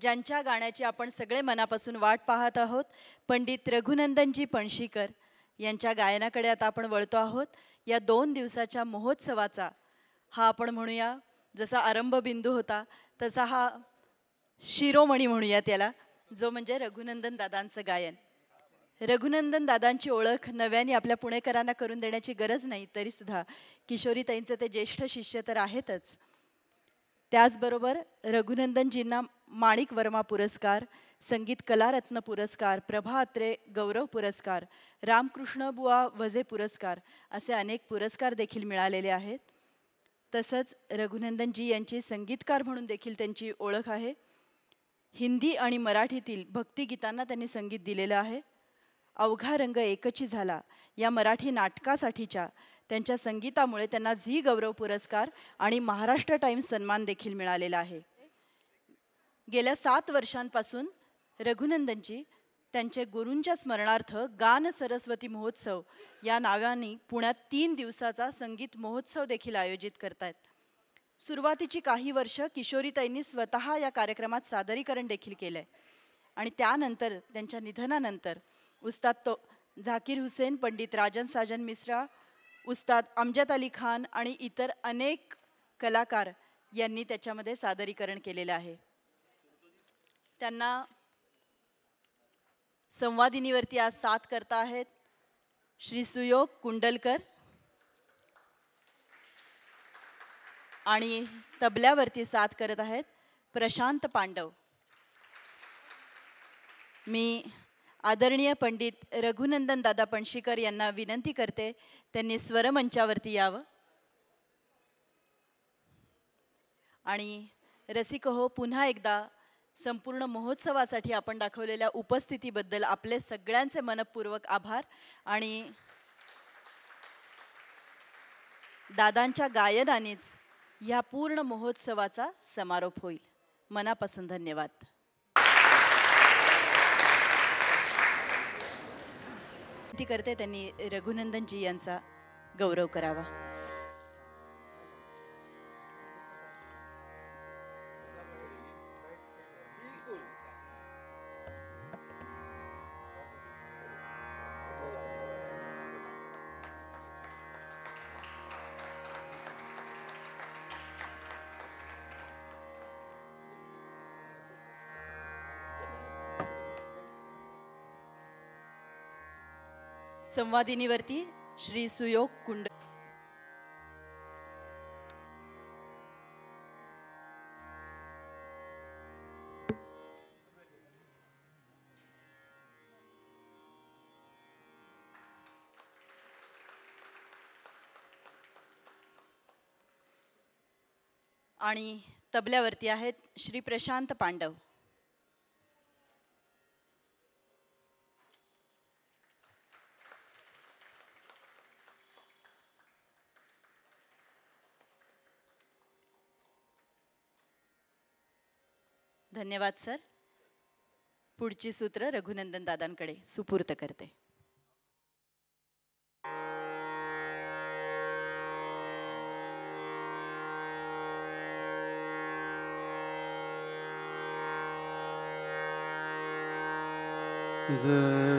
ज्यांच्या गाण्याची आपण सगळे मनापासून वाट पाहत आहोत पंडित रघुनंदनजी पणशीकर यांच्या गायनाकडे आता आपण वळतो आहोत. या दोन दिवसाच्या महोत्सवाचा हा आपण म्हणूया जसा आरंभ बिंदू होता तसा हा शिरोमणी म्हणूया त्याला जो म्हणजे रघुनंदन दादांचं गायन. रघुनंदन दादांची ओळख नव्याने आपल्या पुणेकरांना करून देण्याची गरज नाही तरीसुद्धा किशोरीताईंचे ते ज्येष्ठ शिष्य तर आहेतच. त्याचबरोबर रघुनंदनजींना माणिक वर्मा पुरस्कार संगीत कलारत्न पुरस्कार प्रभा अत्रे गौरव पुरस्कार रामकृष्ण बुवा वझे पुरस्कार असे अनेक पुरस्कार देखील मिळालेले आहेत. तसंच रघुनंदनजी यांची संगीतकार म्हणून देखील त्यांची ओळख आहे. हिंदी आणि मराठीतील भक्तिगीतांना त्यांनी संगीत दिलेलं आहे. अवघा रंग एकची झाला. या मराठी नाटकासाठीच्या त्यांच्या संगीतामुळे त्यांना झी गौरव पुरस्कार आणि महाराष्ट्र टाइम्स सन्मान देखील मिळालेला आहे. गेल्या सात वर्षांपासून रघुनंदनजी त्यांचे गुरूंच्या स्मरणार्थ गान सरस्वती महोत्सव या नावाने पुण्यात तीन दिवसाचा संगीत महोत्सव देखील आयोजित करतायत. सुरुवातीची काही वर्ष किशोरीताईंनी स्वतः या कार्यक्रमात सादरीकरण देखील केलंय. आणि त्यानंतर त्यांच्या निधनानंतर उस्ताद तो झाकीर हुसेन पंडित राजन साजन मिश्रा उस्ताद अमजद अली खान आणि इतर अनेक कलाकार यांनी त्याच्यामध्ये सादरीकरण केलेलं आहे. त्यांना संवादिनीवरती आज साथ करता आहेत श्री सुयोग कुंडलकर. आणि तबल्यावरती साथ करत आहेत प्रशांत पांडव. मी आदरणीय पंडित रघुनंदन दादा पणशीकर यांना विनंती करते त्यांनी स्वरमंचावरती यावं. आणि रसिक हो पुन्हा एकदा संपूर्ण महोत्सवासाठी आपण दाखवलेल्या उपस्थितीबद्दल आपले सगळ्यांचे मनपूर्वक आभार. आणि दादांच्या गायनानेच ह्या पूर्ण महोत्सवाचा समारोप होईल. मनापासून धन्यवाद. ती करते त्यांनी रघुनंदनजी यांचा गौरव करावा. संवादिनीवरती श्री सुयोग कुंड. आणि तबल्यावरती आहेत श्री प्रशांत पांडव. धन्यवाद सर. पुढची सूत्र रघुनंदन दादांकडे सुपूर्त करते. the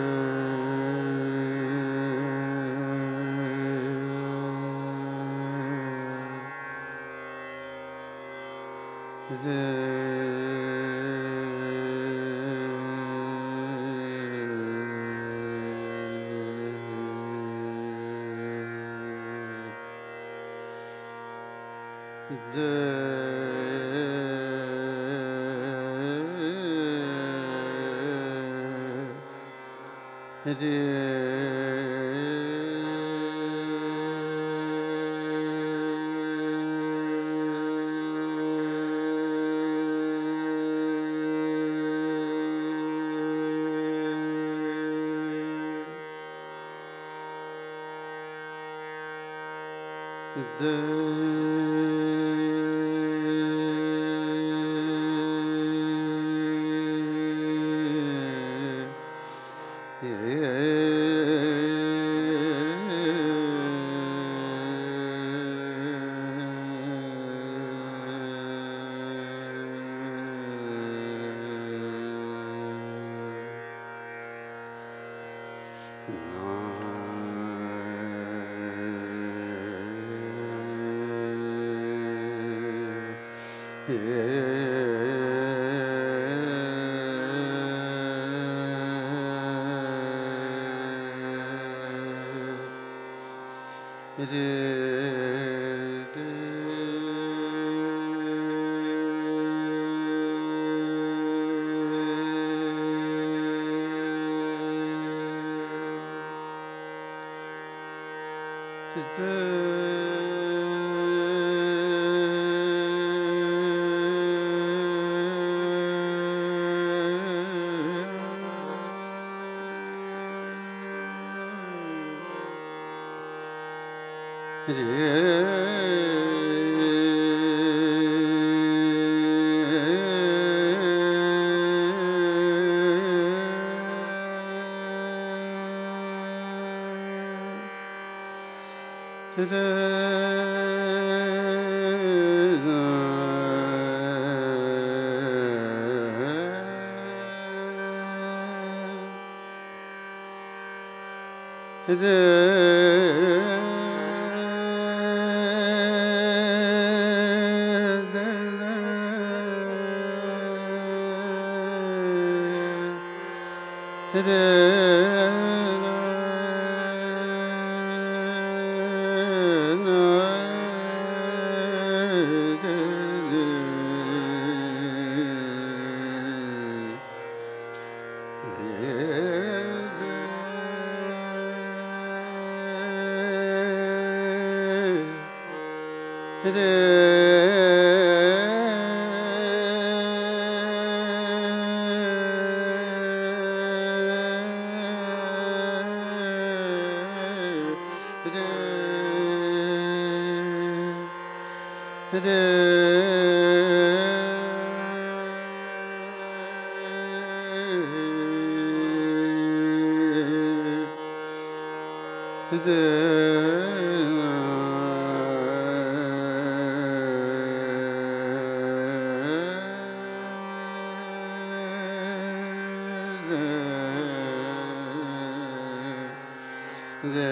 Yeah.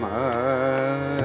My.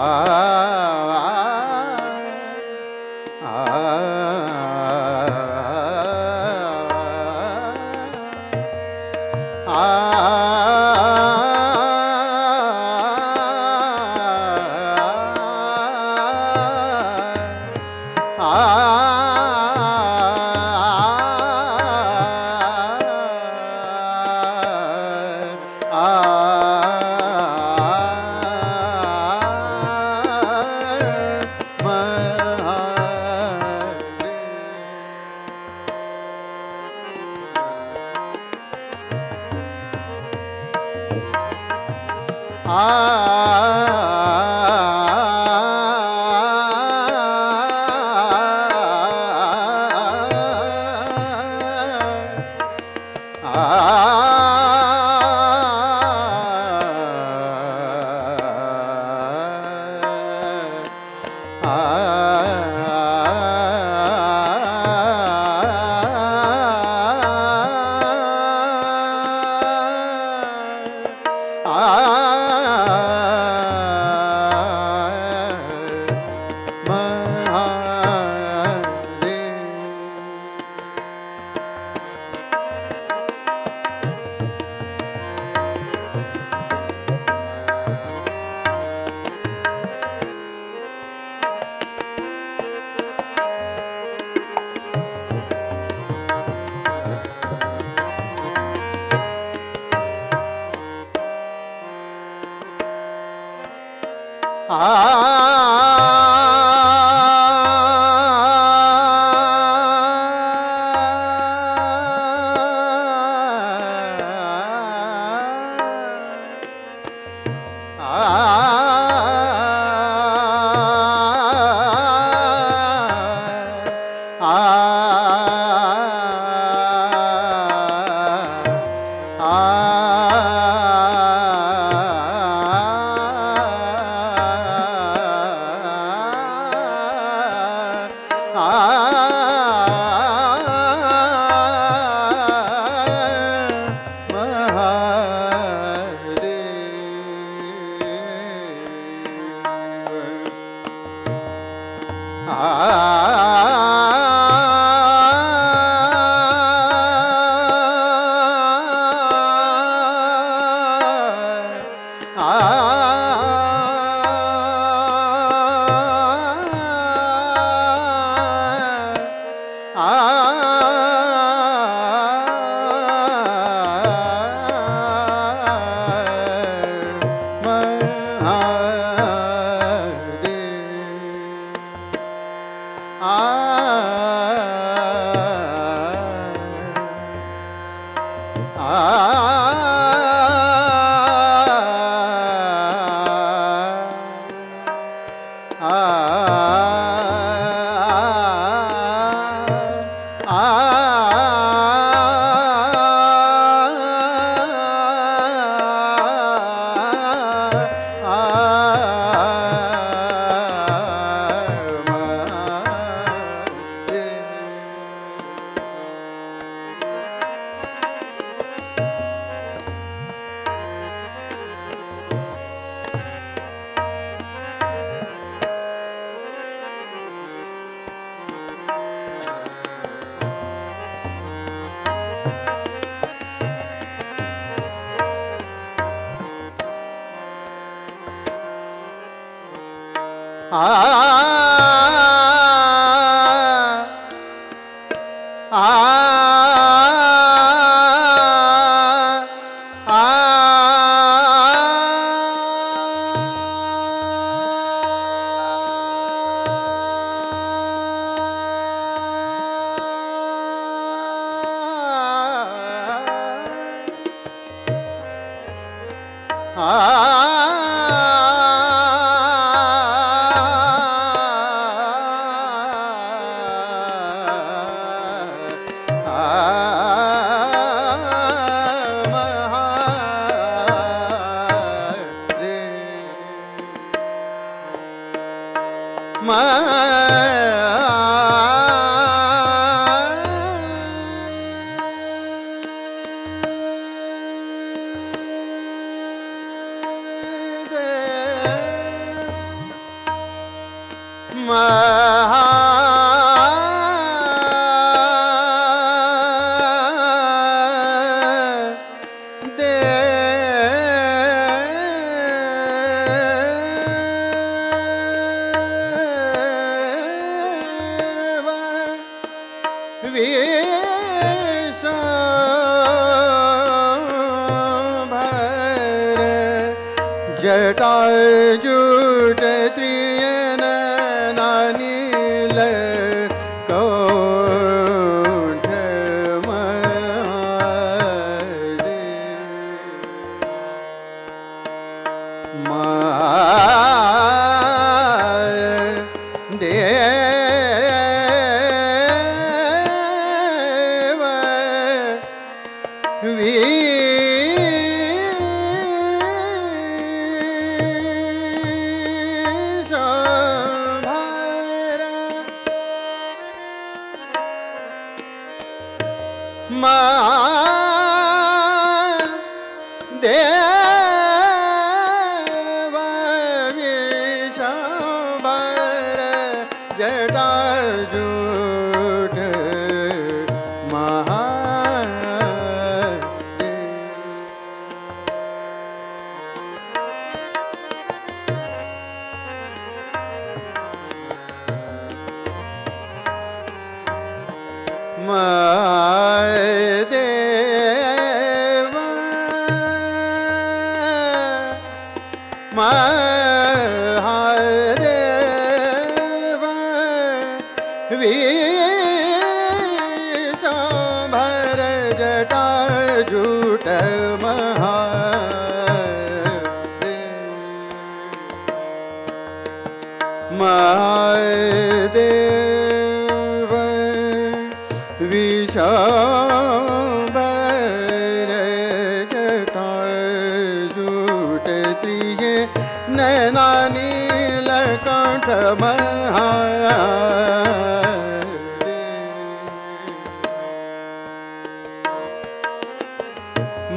诶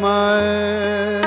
前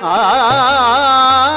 啊啊啊啊。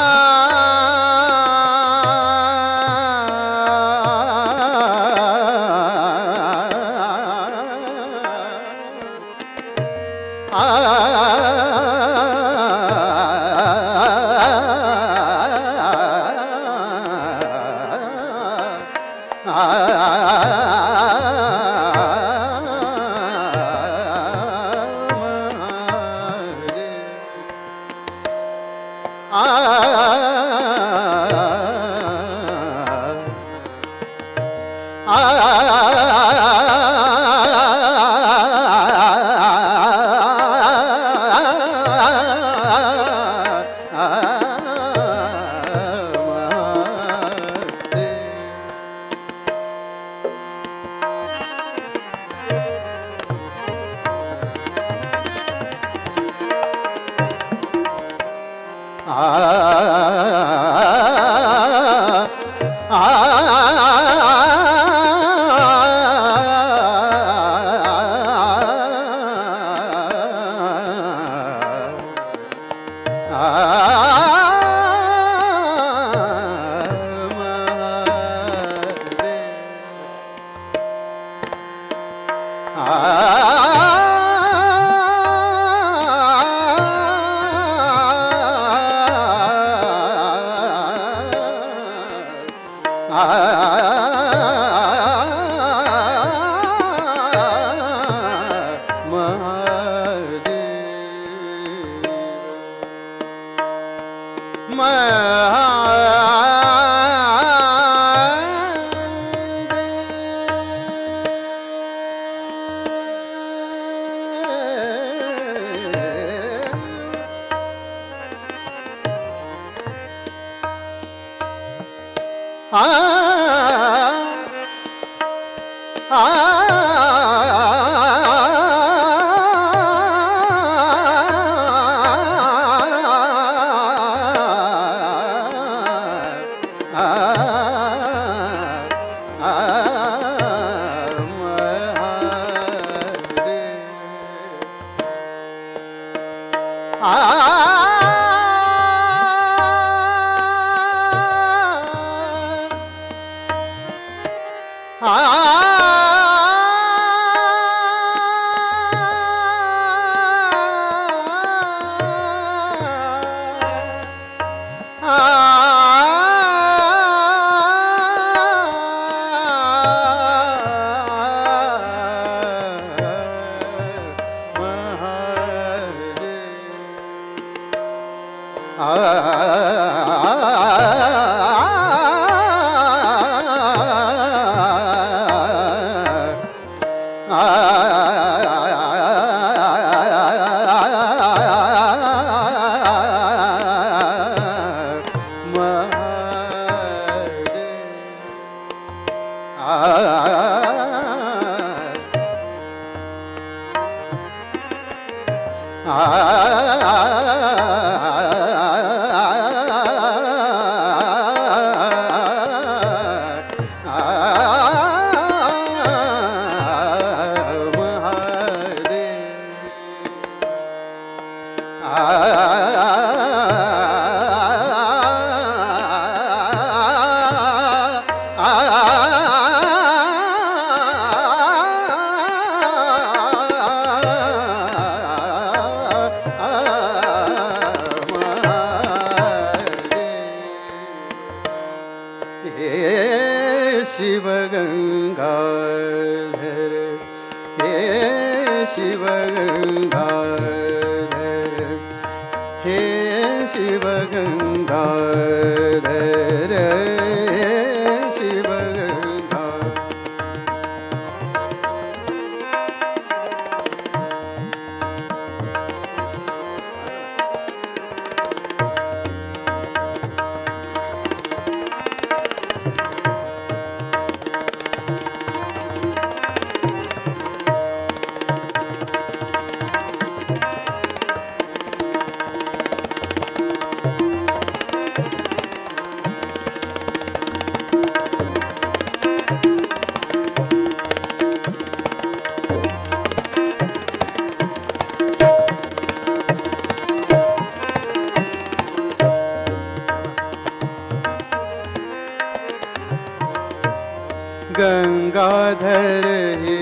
गंगाधर, हे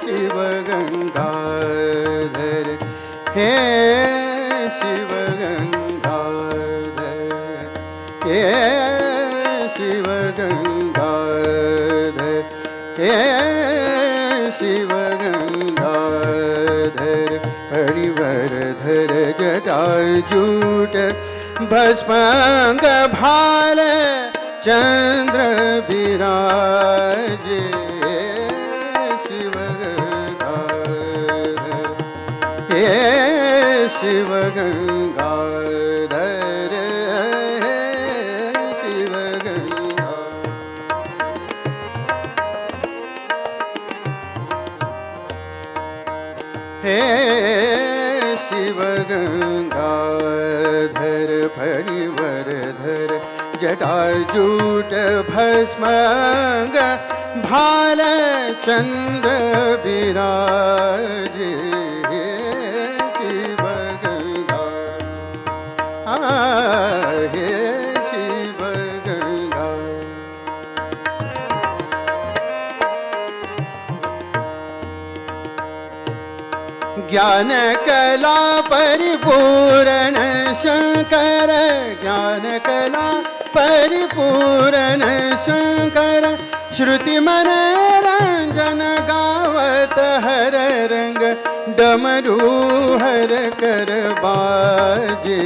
शिव गंगाधर, हे शिव गंगाधर, हे शिव गंगाधर, हे शिव गंगाधर हरिवरधर जटाजूट भस्मांग भाल, चंद्र विराजे शिव गंगाधर हे शिव गंगाधर हे शिव गंगाधर फणिवरधर जटाजूट भस्मग भाल चंद्र विराजे ज्ञान कला परिपूर्ण शंकर ज्ञान कला परिपूर्ण शंकर। श्रुति मनोरंजन गावत हर रंग, डमरू हर कर बाजे।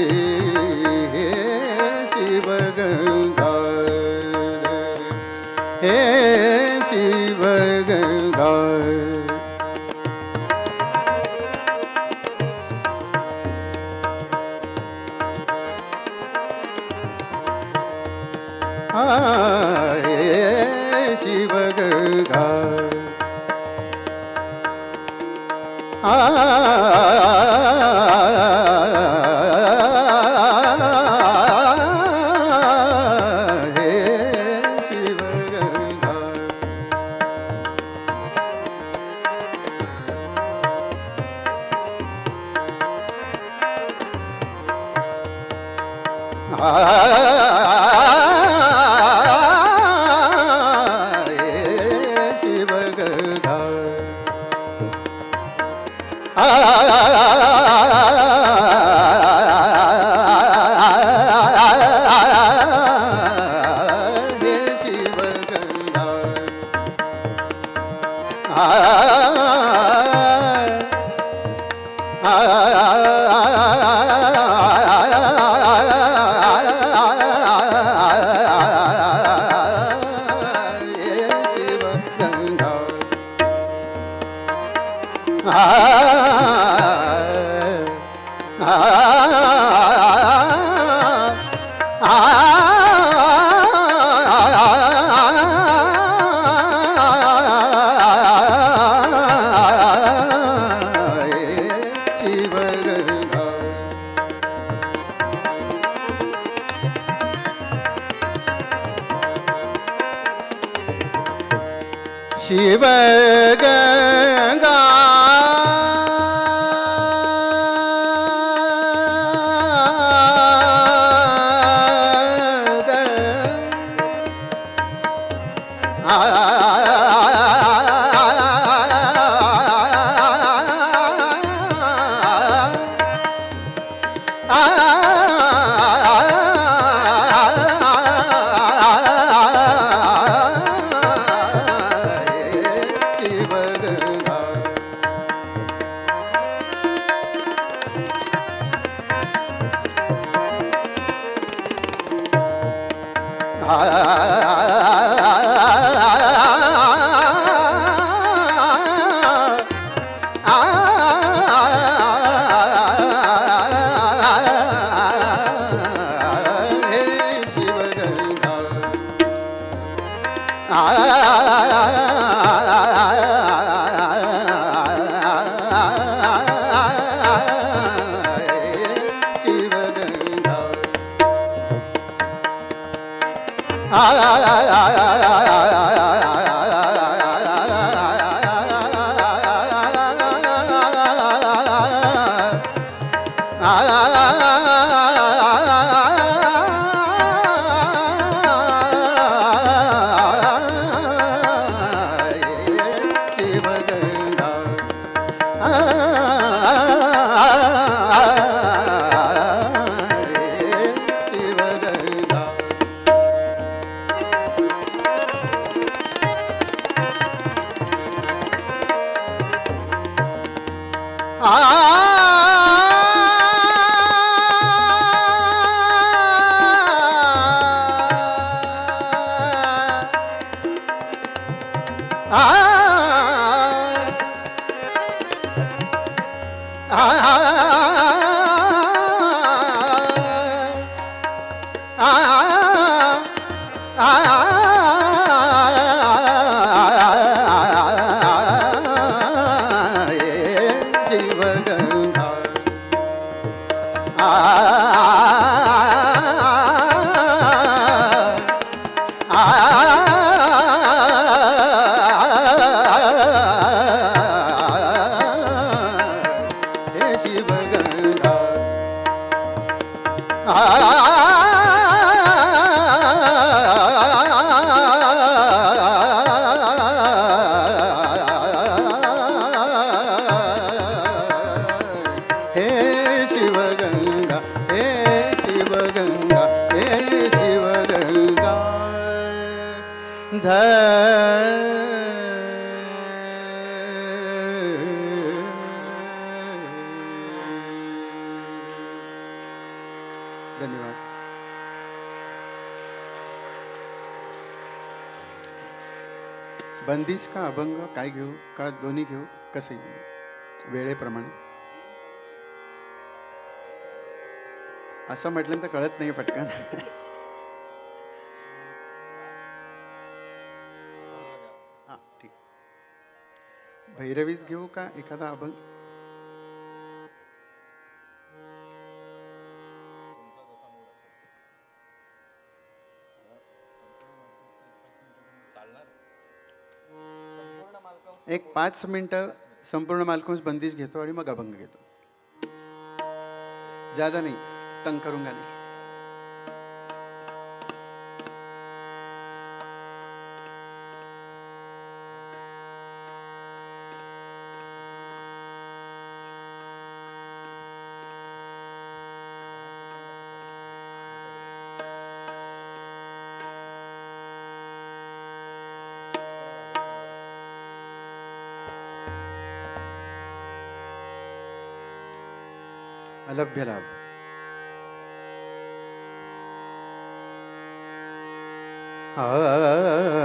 दोन्ही घेऊ? कसं घेऊ वेळेप्रमाणे. असं म्हटलं तर कळत नाही पटकन. हा ठीक. भैरवीच घेऊ का एखादा अभंग? एक पाच मिनटं संपूर्ण मालकोंस बंदिश घेतो आणि मग अभंग घेतो. ज्यादा नाही तंग करून गाणी अलभ्य लाभ। आ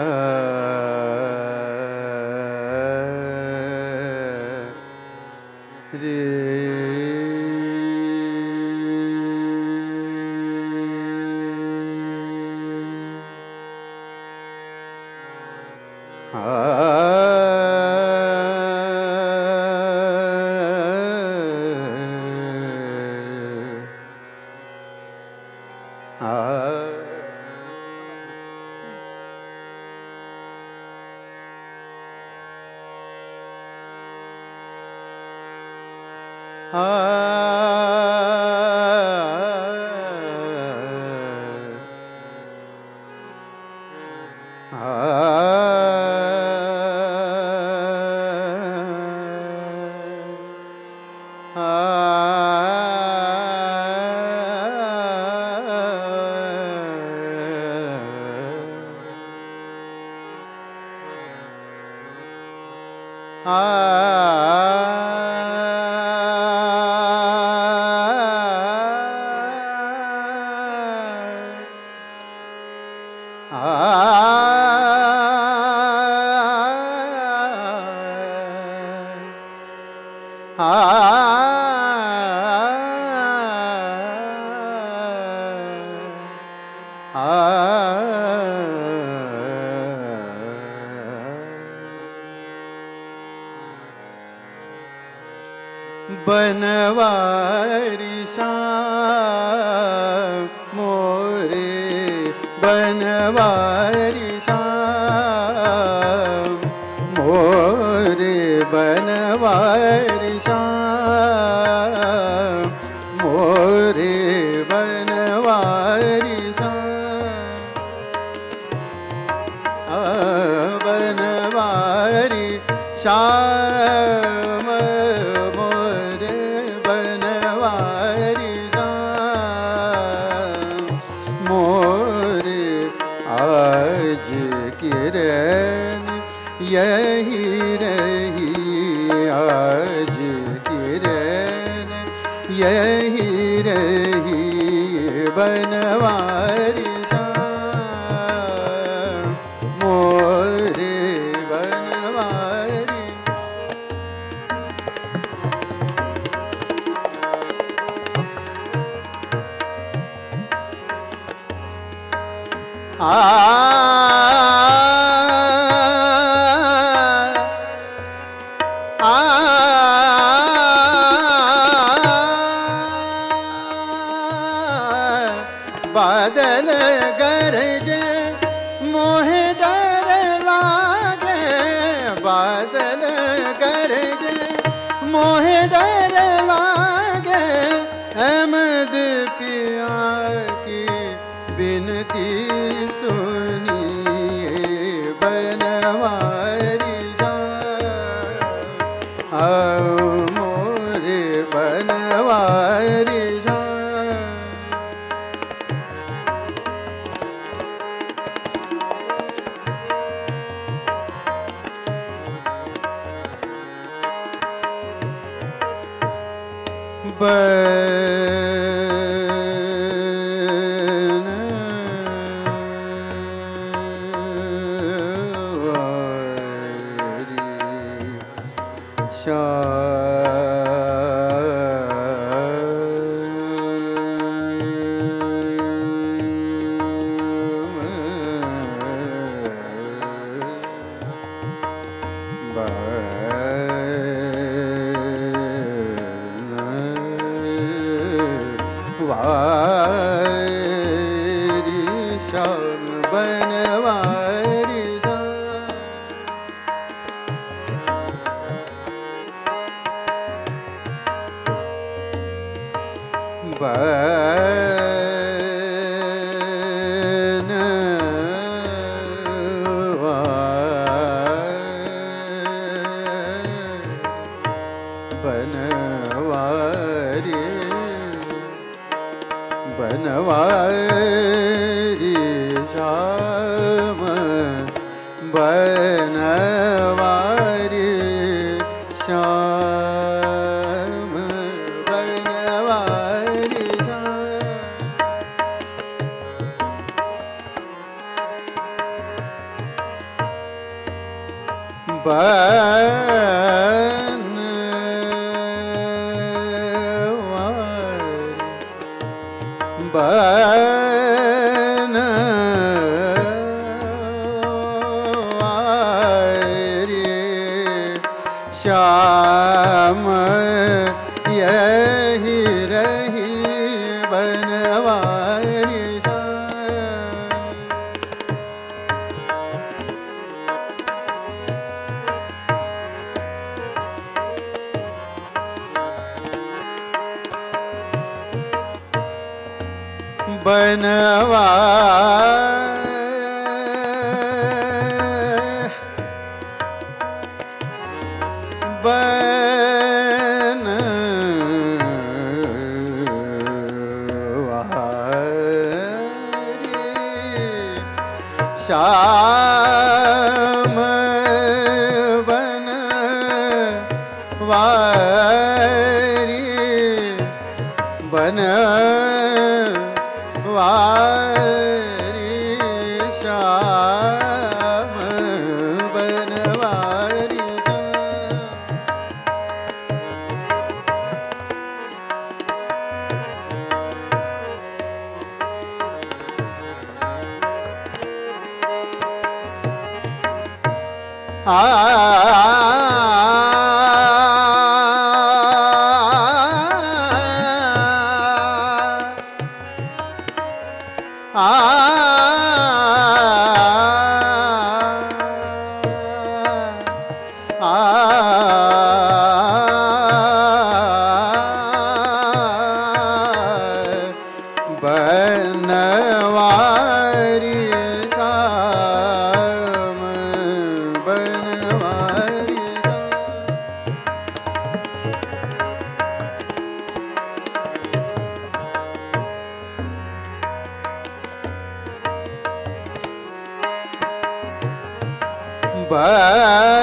Shah ਬਨਵਾਰੇ ਬਨਵਾਰੇ but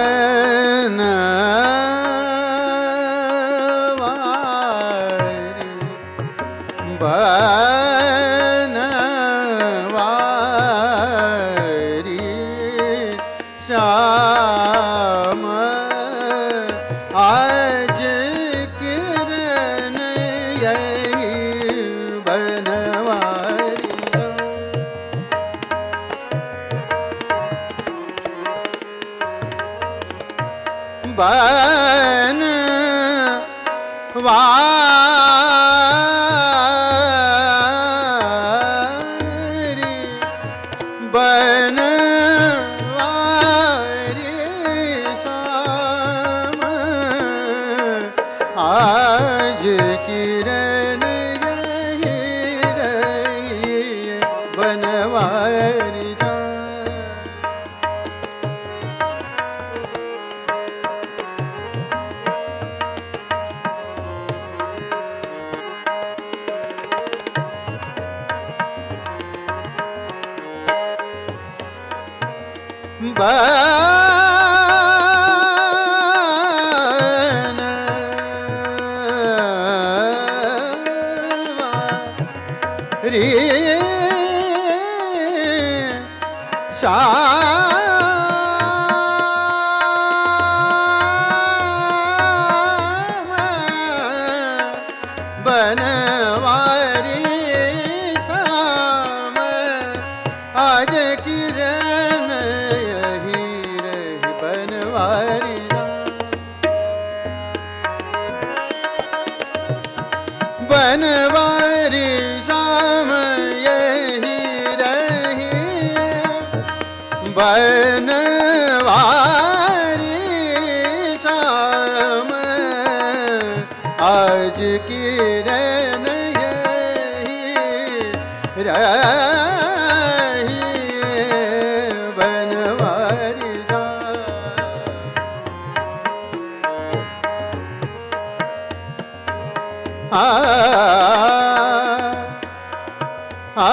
ਆ ਆ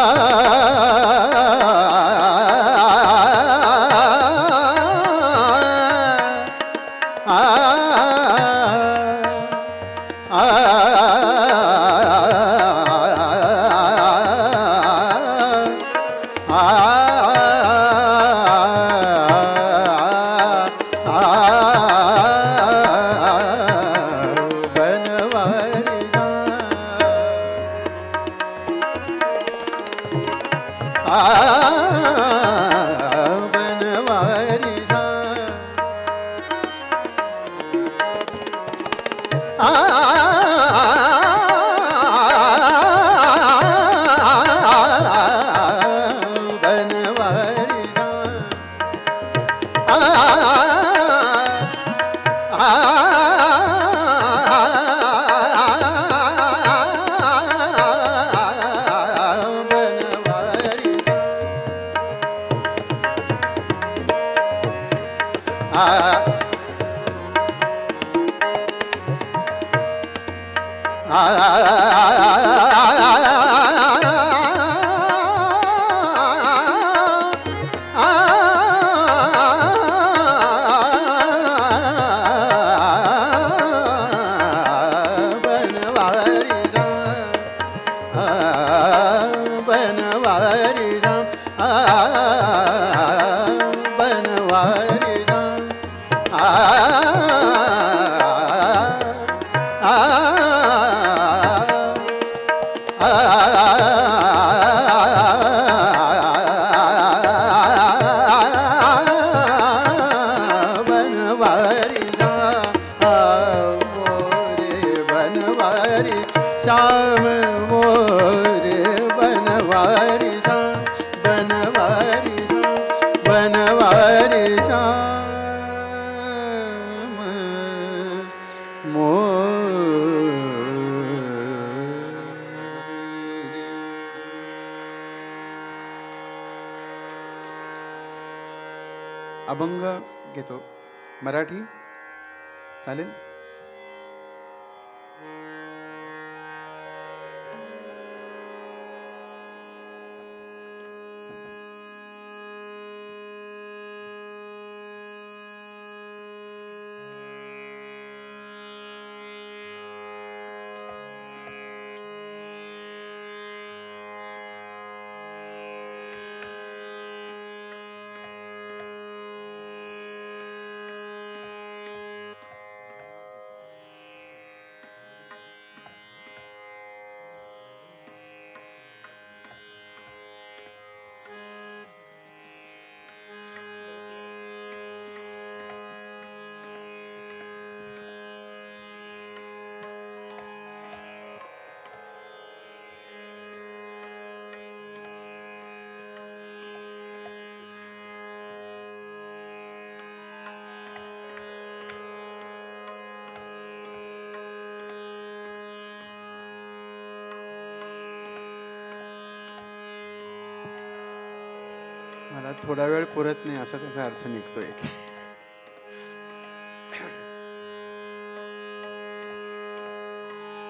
थोडा वेळ पुरत नाही असा त्याचा अर्थ निघतो एक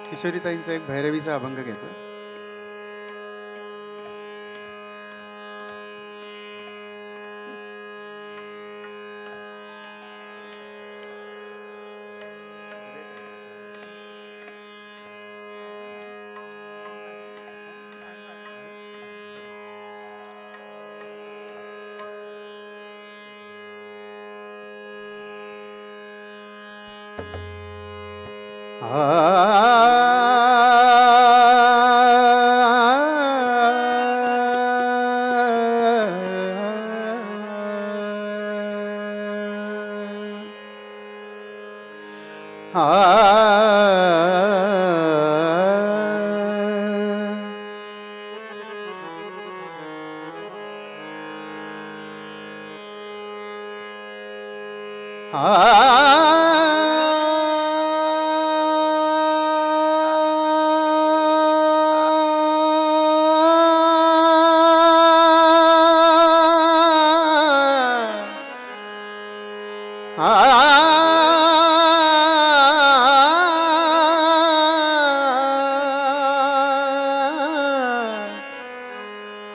किशोरीताईंचा एक भैरवीचा अभंग घेतो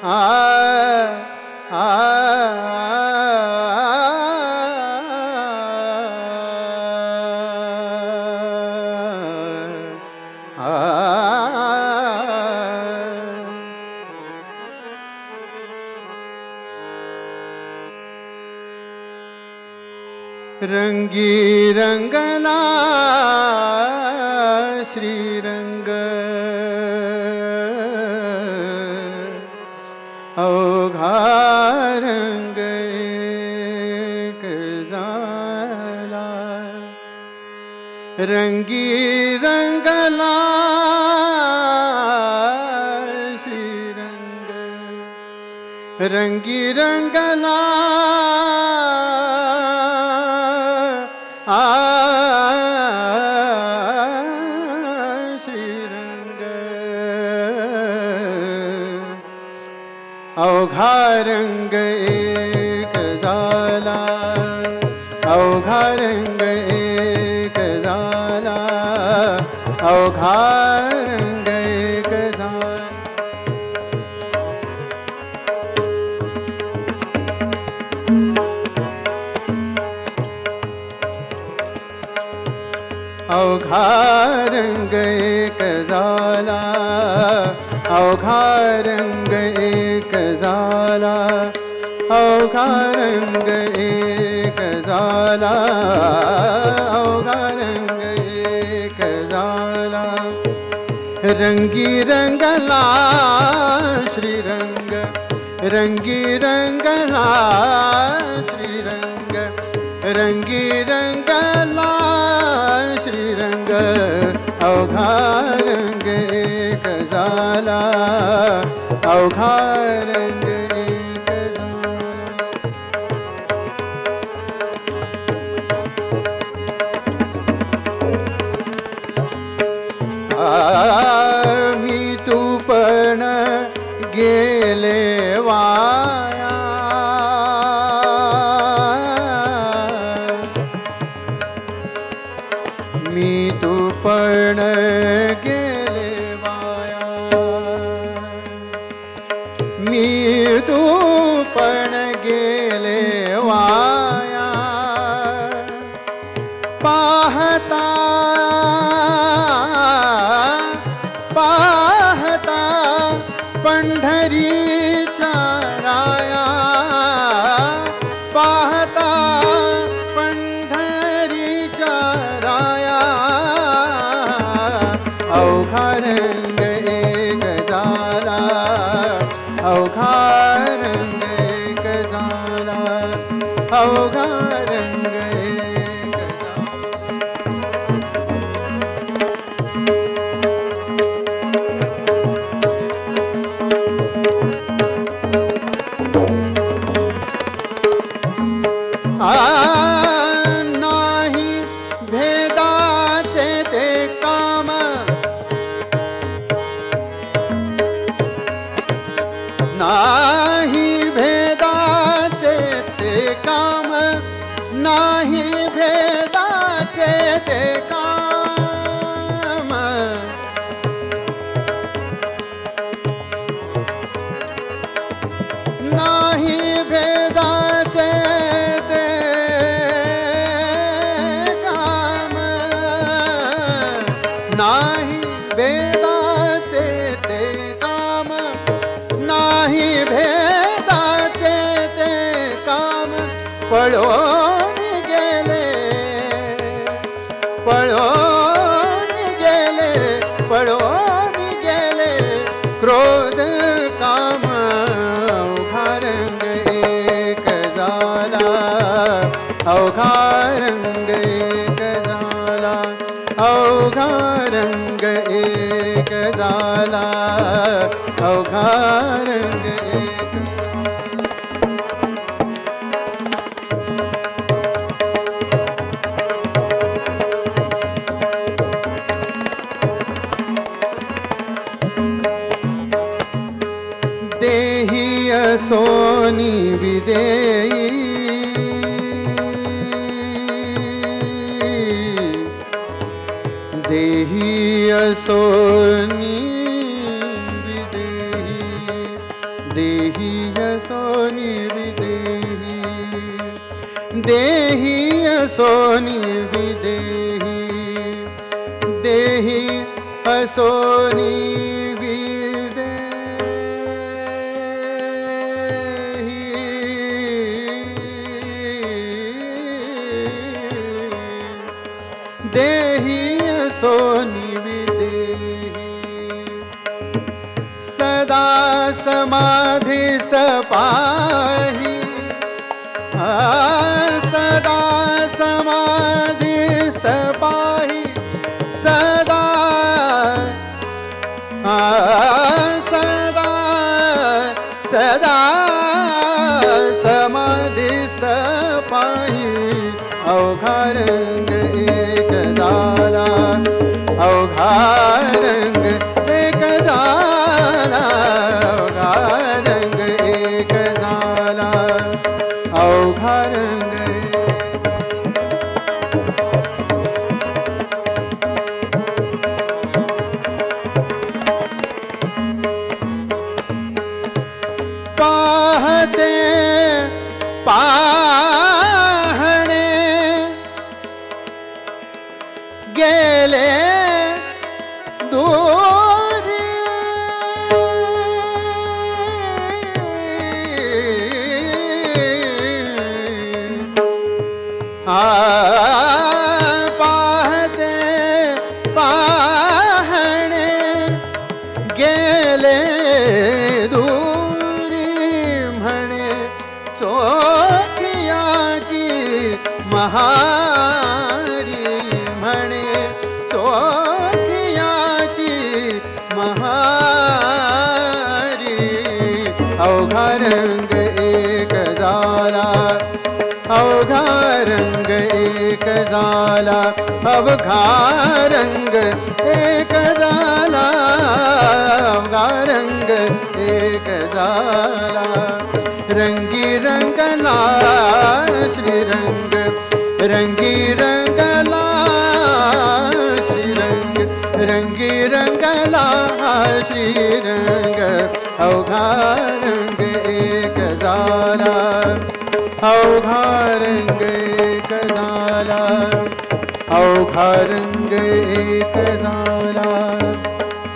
ಆ ಆ ಪಣಗೆ. विदेही देही असोनी विदेही देही असोनी रंगी रंगला श्रीरंग रंगी रंगला श्रीरंग रंगी रंगला श्रीरंग अवघा रंग एक झाला अवघा रंग एक झाला अवघा रंग एक झाला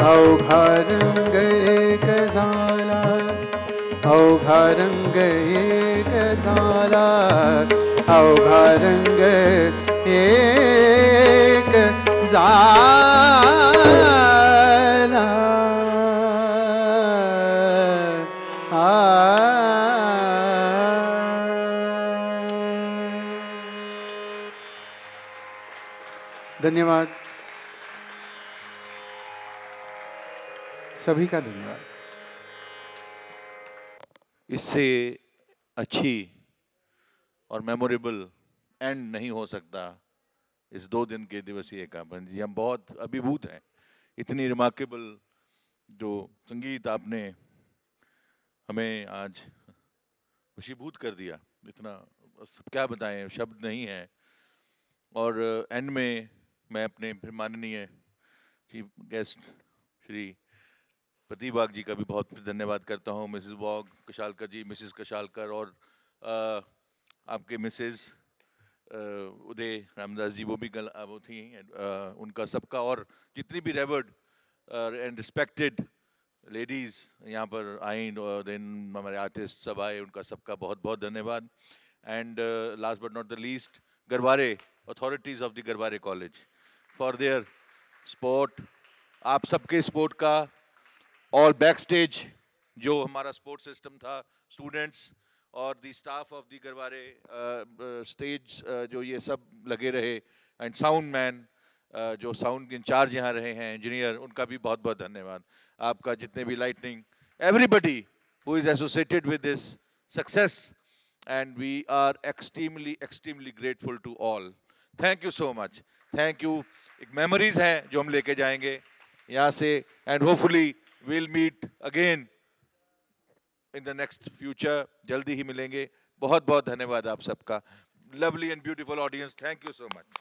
अवघा रंग एक झाला अवघरंग एक धारा अवघरंग एक धन्यवाद। सभी का धन्यवाद। इससे अच्छी और मेमोरेबल एंड नहीं हो सकता इस दो दिन के दिवसीय कार्यक्रम जी। हम बहुत अभिभूत हैं। इतनी रिमार्केबल जो संगीत आपने हमें आज खुशीभूत कर दिया। इतना सब क्या बताएँ, शब्द नहीं है। और एंड में मैं अपने माननीय चीफ गेस्ट श्री प्रदीप बाग जी का भी बहुत धन्यवाद करता हूँ। मिसेस वॉग कशालकर जी मिसेस कशालकर और अ, आपके मिसेस उदय रामदास जी वो भी अ, वो थी अ, उनका सबका और जितनी भी रेवर्ड एंड रिस्पेक्टेड लेडीज़ यहाँ पर आई देन हमारे आर्टिस्ट सब आए उनका सबका बहुत बहुत धन्यवाद। And last but not the least Garware authorities of the Garware college for their support आप सबके स्पोर्ट का ऑल बैक स्टेज जो हमारा स्पोर्ट सिस्टम था स्टूडेंट्स और the staff of the Garware stage जो ये सब लगे रहे एंड साउंड मैन जो साउंड इंचार्ज यहाँ रहे हैं इंजीनियर उनका भी बहुत बहुत धन्यवाद। आपका जितने भी lightning everybody who is associated with this success and we are extremely extremely grateful to all thank you so much thank you एक मेमोरीज हैं जो हम लेके जाएँगे यहाँ से and hopefully will meet again in the next future जल्दी ही मिलेंगे। बहुत बहुत धन्यवाद आप सबका। Lovely and beautiful audience thank you so much